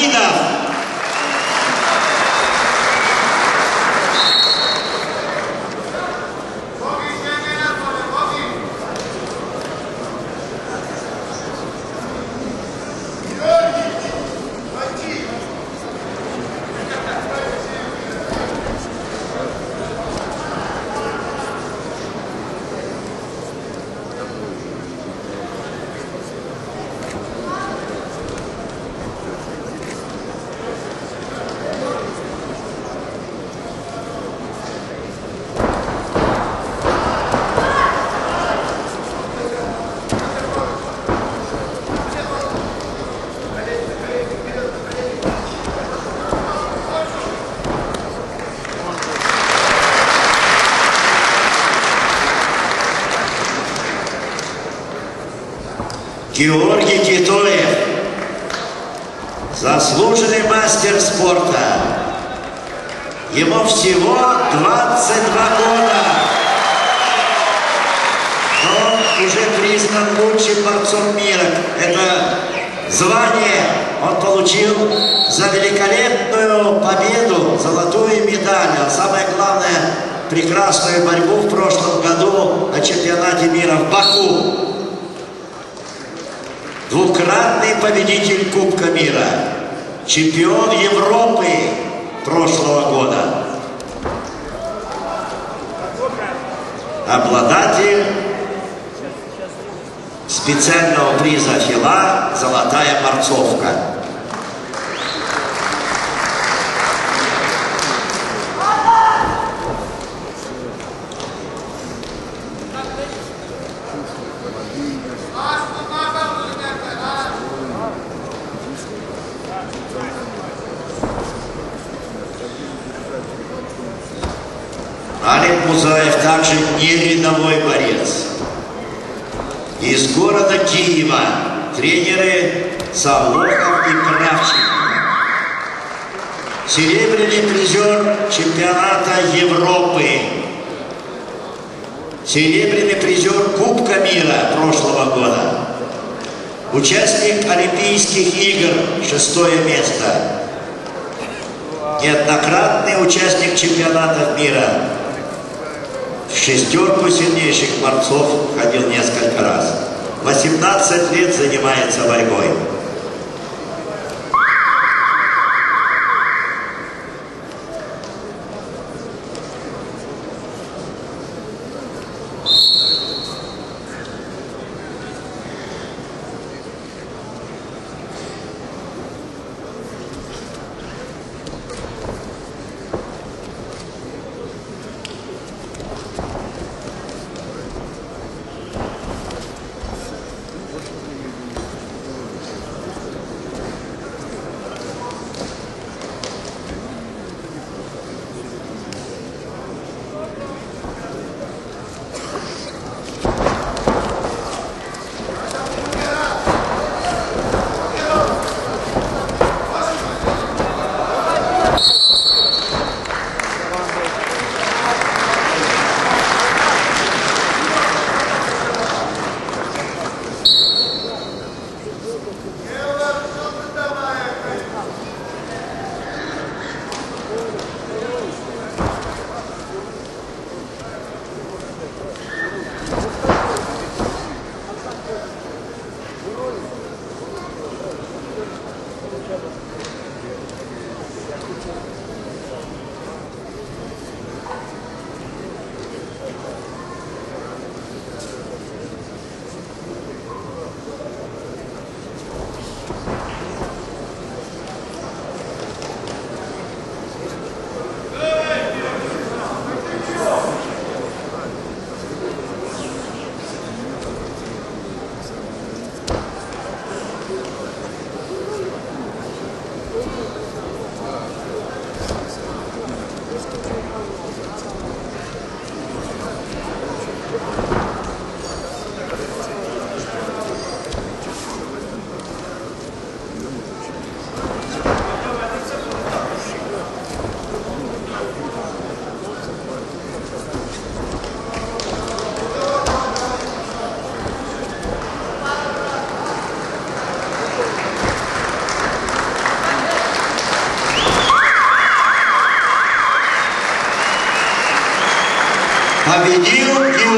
vida Георгий Титоев, заслуженный мастер спорта. Ему всего 22 года. Но он уже признан лучшим борцом мира. Это звание он получил за великолепную победу, золотую медаль, а самое главное, прекрасную борьбу в прошлом году на чемпионате мира в Баку двукратный победитель Кубка мира, чемпион Европы прошлого года, обладатель специального приза ФИЛА «Золотая борцовка». Алик Музаев также не рядовой борец. Из города Киева тренеры Савлохов и Кравченко. Серебряный призер чемпионата Европы. Серебряный призер Кубка мира прошлого года. Участник Олимпийских игр, шестое место. Неоднократный участник чемпионатов мира, в шестерку сильнейших борцов ходил несколько раз. 18 лет занимается борьбой. Победил Георгий